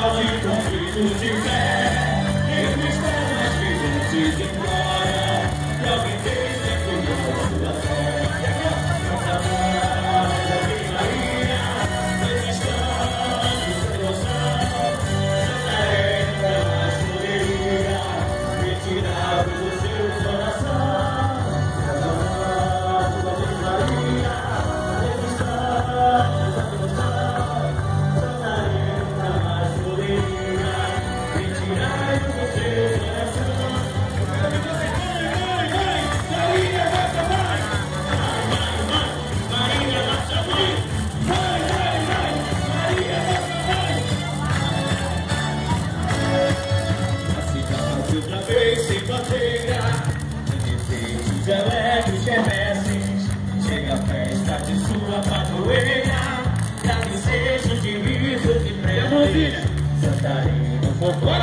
Nós se tu de eu me os mistérios que vão se. Gelébios, gemesses Chega a festa de sua padroeira Dá desejos de riso de preto Santarino, fofoca